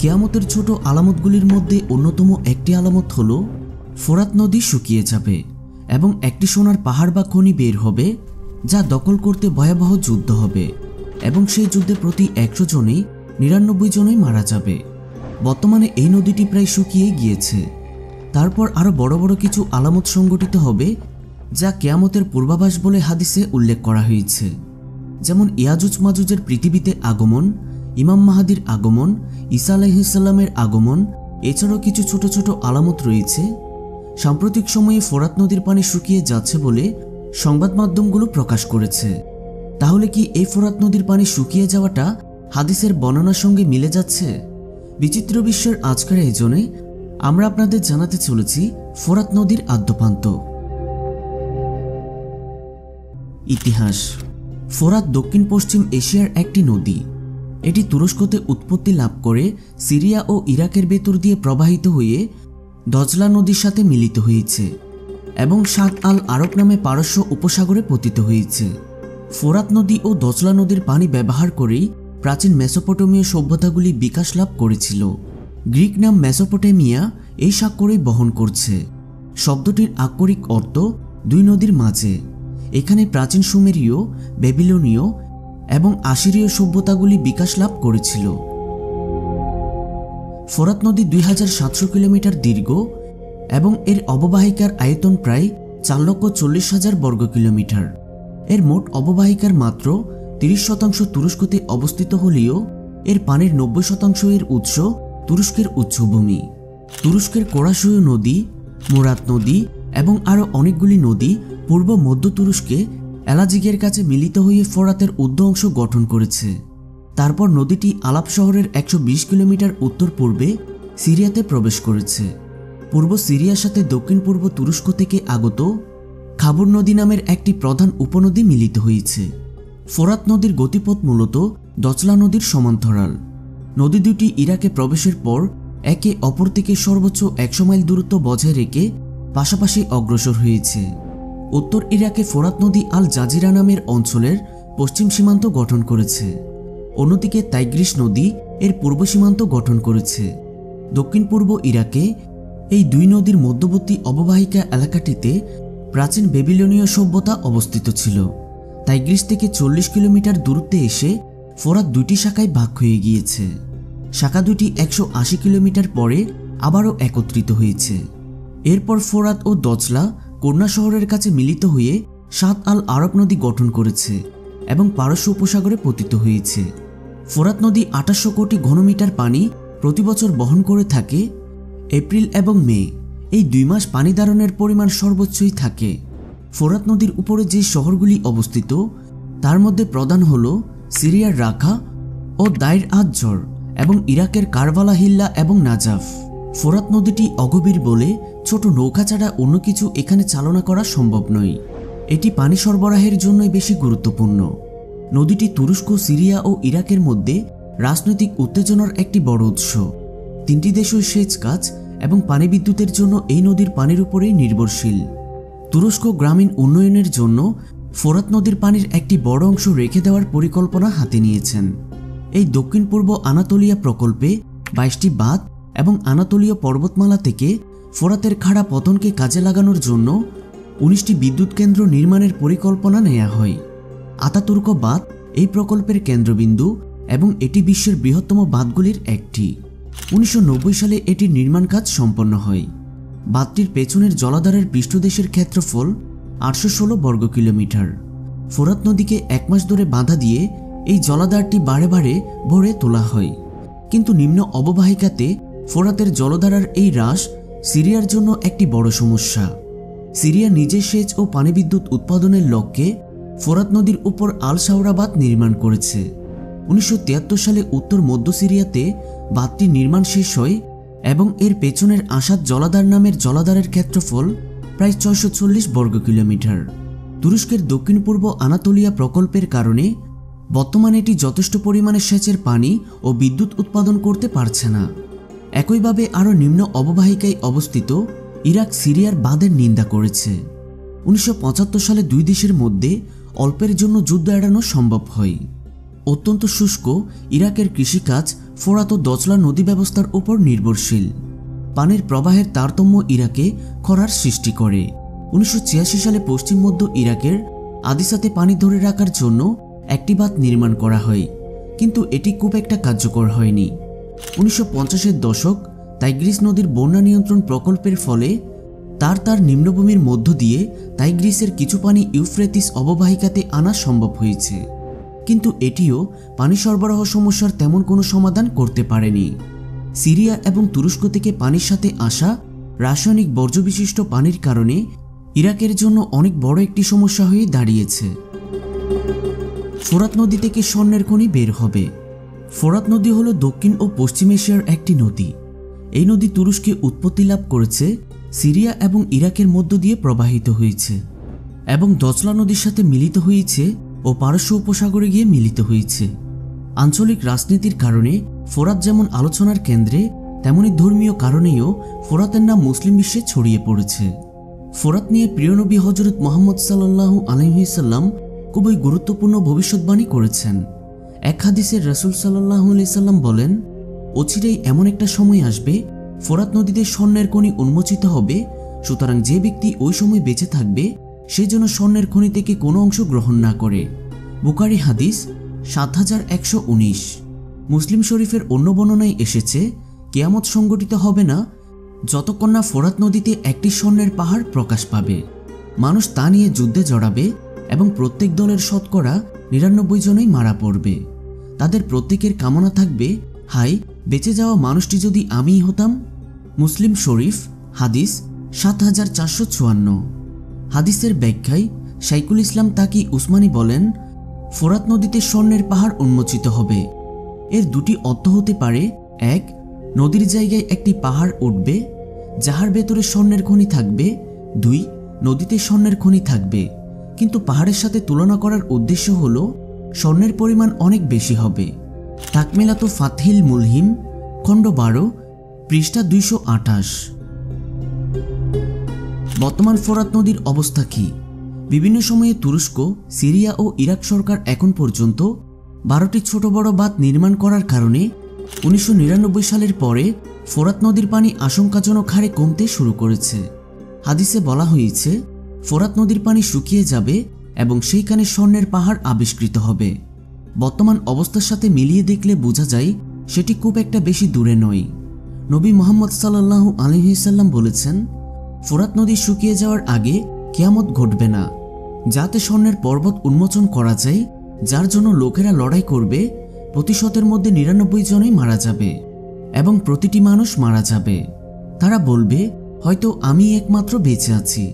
কেয়ামতের ছোট আলামতগুলির মধ্যে অন্যতম একটি আলামত হল, ফোরাত নদী শুকিয়ে যাবে এবং একটি সোনার পাহাড় বা খনি বের হবে যা দখল করতে ভয়াবহ যুদ্ধ হবে এবং সেই যুদ্ধে প্রতি একশো জনেই, নিরানব্বই জনই মারা যাবে। বর্তমানে এই নদীটি প্রায় শুকিয়ে গিয়েছে। তারপর আরও বড় বড় কিছু আলামত সংগঠিত হবে যা কেয়ামতের পূর্বাভাস বলে হাদিসে উল্লেখ করা হয়েছে। যেমন ইয়াজুজ মাজুজের পৃথিবীতে আগমন ইমাম মাহাদির আগমন, ঈসা আলাইহিসাল্লামের আগমন, এছাড়াও কিছু ছোট ছোট আলামত রয়েছে। সাম্প্রতিক সময়ে ফোরাত নদীর পানি শুকিয়ে যাচ্ছে বলে সংবাদ মাধ্যমগুলো প্রকাশ করেছে। তাহলে কি এই ফোরাত নদীর পানি শুকিয়ে যাওয়াটা হাদিসের বর্ণনার সঙ্গে মিলে যাচ্ছে? বিচিত্র বিশ্বের আজকের আয়োজনে আমরা আপনাদের জানাতে চলেছি ফোরাত নদীর আদ্যপান্ত। ইতিহাস। ফোরাত দক্ষিণ পশ্চিম এশিয়ার একটি নদী। এটি তুরস্কতে উৎপত্তি লাভ করে সিরিয়া ও ইরাকের ভেতর দিয়ে প্রবাহিত হয়ে দজলা নদীর সাথে মিলিত হয়েছে এবং সাত আল আরব নামে পারস্য উপসাগরে পতিত হয়েছে। ফোরাত নদী ও দজলা নদীর পানি ব্যবহার করেই প্রাচীন মেসোপটোমীয় সভ্যতাগুলি বিকাশ লাভ করেছিল। গ্রিক নাম মেসোপটেমিয়া এই স্বাক্ষরেই বহন করছে। শব্দটির আক্ষরিক অর্থ দুই নদীর মাঝে। এখানে প্রাচীন সুমেরীয়, বেবিলনীয় এবং আশিরীয় সভ্যতাগুলি বিকাশ লাভ করেছিল। ফোরাত নদী দুই হাজার সাতশো কিলোমিটার দীর্ঘ এবং এর অববাহিকার আয়তন প্রায় চার লক্ষ চল্লিশ হাজার বর্গ কিলোমিটার। এর মোট অববাহিকার মাত্র তিরিশ শতাংশ তুরস্কতে অবস্থিত হলেও এর পানির নব্বই শতাংশ এর উৎস তুরস্কের উচ্চভূমি। তুরস্কের কোরাশীয় নদী মুরাত নদী এবং আরও অনেকগুলি নদী পূর্ব মধ্য তুরস্কে এলাজিগের কাছে মিলিত হয়ে ফোরাতের উদ্য অংশ গঠন করেছে। তারপর নদীটি আলাপ শহরের একশো বিশ কিলোমিটার উত্তর পূর্বে সিরিয়াতে প্রবেশ করেছে। পূর্ব সিরিয়ার সাথে দক্ষিণ পূর্ব তুরস্ক থেকে আগত খাবুর নদী নামের একটি প্রধান উপনদী মিলিত হয়েছে। ফোরাত নদীর গতিপথ মূলত দচলা নদীর সমান্তরাল। নদী দুটি ইরাকে প্রবেশের পর একে অপর থেকে সর্বোচ্চ একশো মাইল দূরত্ব বজায় রেখে পাশাপাশি অগ্রসর হয়েছে। উত্তর ইরাকে ফোরাত নদী আল জাজিরা নামের অঞ্চলের পশ্চিম সীমান্ত গঠন করেছে। অন্যদিকে তাইগ্রিস নদী এর পূর্ব সীমান্ত গঠন করেছে। দক্ষিণ পূর্ব ইরাকে এই দুই নদীর মধ্যবর্তী অববাহিকা এলাকাটিতে প্রাচীন বেবিলনীয় সভ্যতা অবস্থিত ছিল। তাইগ্রিস থেকে চল্লিশ কিলোমিটার দূরত্বে এসে ফোরাত দুইটি শাখায় ভাগ হয়ে গিয়েছে। শাখা দুটি একশো আশি কিলোমিটার পরে আবারও একত্রিত হয়েছে। এরপর ফোরাত ও দজলা কন্যা শহরের কাছে মিলিত হয়ে সাত আল আরব নদী গঠন করেছে এবং পারস্য উপসাগরে পতিত হয়েছে। ফোরাত নদী আঠাশশো কোটি ঘনমিটার পানি প্রতি বছর বহন করে থাকে এপ্রিল এবং মে। এই দুই মাস পানি ধারণের পরিমাণ সর্বোচ্চই থাকে। ফোরাত নদীর উপরে যে শহরগুলি অবস্থিত, তার মধ্যে প্রধান হল সিরিয়ার রাখা ও দায়ের আজর এবং ইরাকের কারবালা, হিল্লা এবং নাজাফ। ফোরাত নদীটি অগভীর বলে ছোট নৌকা ছাড়া অন্য কিছু এখানে চালনা করা সম্ভব নয়। এটি পানি সরবরাহের জন্যই বেশি গুরুত্বপূর্ণ। নদীটি তুরস্ক, সিরিয়া ও ইরাকের মধ্যে রাজনৈতিক উত্তেজনার একটি বড় উৎস। তিনটি দেশই সেচ কাজ এবং পানি বিদ্যুতের জন্য এই নদীর পানির উপরেই নির্ভরশীল। তুরস্ক গ্রামীণ উন্নয়নের জন্য ফোরাত নদীর পানির একটি বড় অংশ রেখে দেওয়ার পরিকল্পনা হাতে নিয়েছেন। এই দক্ষিণ পূর্ব আনাতোলিয়া প্রকল্পে বাইশটি বাঁধ এবং আনাতলীয় পর্বতমালা থেকে ফোরাতের খাড়া পতনকে কাজে লাগানোর জন্য উনিশটি বিদ্যুৎ কেন্দ্র নির্মাণের পরিকল্পনা নেওয়া হয়। আতাতুর্ক বাঁধ এই প্রকল্পের কেন্দ্রবিন্দু এবং এটি বিশ্বের বৃহত্তম বাঁধগুলির একটি। উনিশশো নব্বই সালে এটির নির্মাণ কাজ সম্পন্ন হয়। বাঁধটির পেছনের জলাধারের পৃষ্ঠদেশের ক্ষেত্রফল আটশো ষোলো বর্গ কিলোমিটার। ফোরাত নদীকে এক মাস ধরে বাঁধা দিয়ে এই জলাধারটি বারে বারে ভরে তোলা হয়। কিন্তু নিম্ন অববাহিকাতে ফোরাতের জলধারার এই হ্রাস সিরিয়ার জন্য একটি বড় সমস্যা। সিরিয়া নিজে সেচ ও পানি বিদ্যুৎ উৎপাদনের লক্ষ্যে ফোরাত নদীর উপর আল শাওরাবাদ নির্মাণ করেছে। উনিশশো তিয়াত্তর সালে উত্তর মধ্য সিরিয়াতে বাঁধটি নির্মাণ শেষ হয় এবং এর পেছনের আসাদ জলাধার নামের জলাধারের ক্ষেত্রফল প্রায় ছয়শো চল্লিশ বর্গ কিলোমিটার। তুরস্কের দক্ষিণ পূর্ব আনাতোলিয়া প্রকল্পের কারণে বর্তমানে এটি যথেষ্ট পরিমাণে সেচের পানি ও বিদ্যুৎ উৎপাদন করতে পারছে না। একইভাবে আরও নিম্ন অববাহিকায় অবস্থিত ইরাক, সিরিয়ার বাঁধের নিন্দা করেছে। উনিশশো পঁচাত্তর সালে দুই দেশের মধ্যে অল্পের জন্য যুদ্ধ এড়ানো সম্ভব হয়। অত্যন্ত শুষ্ক ইরাকের কৃষিকাজ ফোরাত ও দজলা নদী ব্যবস্থার উপর নির্ভরশীল। পানির প্রবাহের তারতম্য ইরাকে খরার সৃষ্টি করে। উনিশশো ছিয়াশি সালে পশ্চিম মধ্য ইরাকের আদিসাতে পানি ধরে রাখার জন্য একটি বাঁধ নির্মাণ করা হয়, কিন্তু এটি খুব একটা কার্যকর হয়নি। উনিশশো পঞ্চাশের দশক তাইগ্রিস নদীর বন্যা নিয়ন্ত্রণ প্রকল্পের ফলে তার তার নিম্নভূমির মধ্য দিয়ে তাইগ্রিসের কিছু পানি ইউফ্রেতিস অববাহিকাতে আনা সম্ভব হয়েছে। কিন্তু এটিও পানি সরবরাহ সমস্যার তেমন কোনো সমাধান করতে পারেনি। সিরিয়া এবং তুরস্ক থেকে পানির সাথে আসা রাসায়নিক বর্জ্যবিশিষ্ট পানির কারণে ইরাকের জন্য অনেক বড় একটি সমস্যা হয়ে দাঁড়িয়েছে। ফোরাত নদী থেকে স্বর্ণের খনি বের হবে। ফোরাত নদী হল দক্ষিণ ও পশ্চিম এশিয়ার একটি নদী। এই নদী তুরস্কে উৎপত্তি লাভ করেছে, সিরিয়া এবং ইরাকের মধ্য দিয়ে প্রবাহিত হয়েছে এবং দজলা নদীর সাথে মিলিত হয়েছে ও পারস্য উপসাগরে গিয়ে মিলিত হয়েছে। আঞ্চলিক রাজনীতির কারণে ফোরাত যেমন আলোচনার কেন্দ্রে, তেমনি ধর্মীয় কারণেও ফোরাতের নাম মুসলিম বিশ্বে ছড়িয়ে পড়েছে। ফোরাত নিয়ে প্রিয়নবী হজরত মোহাম্মদ সাল্লাহ আলহিসাল্লাম খুবই গুরুত্বপূর্ণ ভবিষ্যৎবাণী করেছেন। এক হাদিসের রসুল সাল্লাহ সাল্লাম বলেন, অচিরেই এমন একটা সময় আসবে, ফোরাত নদীতে স্বর্ণের খনি উন্মোচিত হবে, সুতরাং যে ব্যক্তি ওই সময় বেঁচে থাকবে, সে যেন স্বর্ণের খনি থেকে কোনো অংশ গ্রহণ না করে। বুকারি হাদিস সাত হাজার একশো উনিশ। মুসলিম শরীফের অন্য বর্ণনায় এসেছে, কেয়ামত সংগঠিত হবে না, যতক্ষণ না ফোরাত নদীতে একটি স্বর্ণের পাহাড় প্রকাশ পাবে। মানুষ তা নিয়ে যুদ্ধে জড়াবে এবং প্রত্যেক দলের শতকরা নিরানব্বই জনেই মারা পড়বে। তাদের প্রত্যেকের কামনা থাকবে, হাই, বেঁচে যাওয়া মানুষটি যদি আমিই হতাম? মুসলিম শরীফ, হাদিস সাত হাজার চারশো চুয়ান্ন। হাদিসের ব্যাখ্যায়, শাইকুল ইসলাম তাকি উসমানি বলেন, ফোরাত নদীতে স্বর্ণের পাহাড় উন্মোচিত হবে। এর দুটি অর্থ হতে পারে, এক, নদীর জায়গায় একটি পাহাড় উঠবে, যাহার ভেতরে স্বর্ণের খনি থাকবে, দুই, নদীতে স্বর্ণের খনি থাকবে। কিন্তু পাহাড়ের সাথে তুলনা করার উদ্দেশ্য হল স্বর্ণের পরিমাণ অনেক বেশি হবে। তাকমেলাতো ফাতহিল মুলহিম, খণ্ড বারো, পৃষ্ঠা দুইশো আঠাশ। বর্তমান ফোরাত নদীর অবস্থা কি? বিভিন্ন সময়ে তুরস্ক, সিরিয়া ও ইরাক সরকার এখন পর্যন্ত বারোটি ছোট বড় বাঁধ নির্মাণ করার কারণে উনিশশো নিরানব্বই সালের পরে ফোরাত নদীর পানি আশঙ্কাজনক হারে কমতে শুরু করেছে। হাদিসে বলা হয়েছে, ফোরাত নদীর পানি শুকিয়ে যাবে এবং সেইখানে স্বর্ণের পাহাড় আবিষ্কৃত হবে। বর্তমান অবস্থার সাথে মিলিয়ে দেখলে বোঝা যায়, সেটি খুব একটা বেশি দূরে নয়। নবী মোহাম্মদ সাল্লাহ আলহিসাল্লাম বলেছেন, ফোরাত নদী শুকিয়ে যাওয়ার আগে কেয়ামত ঘটবে না। যাতে স্বর্ণের পর্বত উন্মোচন করা যায়, যার জন্য লোকেরা লড়াই করবে, প্রতিশতের মধ্যে নিরানব্বই জনই মারা যাবে এবং প্রতিটি মানুষ মারা যাবে। তারা বলবে, হয়তো আমি একমাত্র বেঁচে আছি